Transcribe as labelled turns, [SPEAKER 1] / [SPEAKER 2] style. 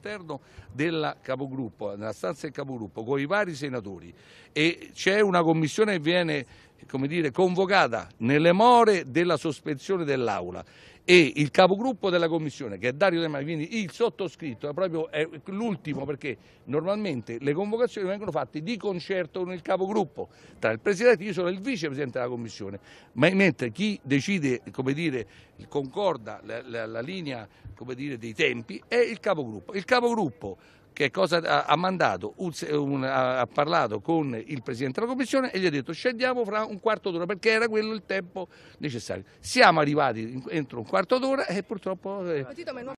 [SPEAKER 1] all'interno del capogruppo, nella stanza del capogruppo, con i vari senatori. E c'è una commissione che viene come dire, convocata nelle more della sospensione dell'Aula e il capogruppo della commissione che è Dario De Mani, quindi il sottoscritto è proprio l'ultimo perché normalmente le convocazioni vengono fatte di concerto con il capogruppo, tra il presidente, io sono il vicepresidente della commissione, ma mentre chi decide, come dire, concorda la, la, la linea come dire, dei tempi è il capogruppo. Il capogruppo che cosa ha, mandato? Un, un, ha, parlato con il Presidente della Commissione e gli ha detto scendiamo fra un quarto d'ora perché era quello il tempo necessario. Siamo arrivati entro un quarto d'ora e purtroppo... Eh,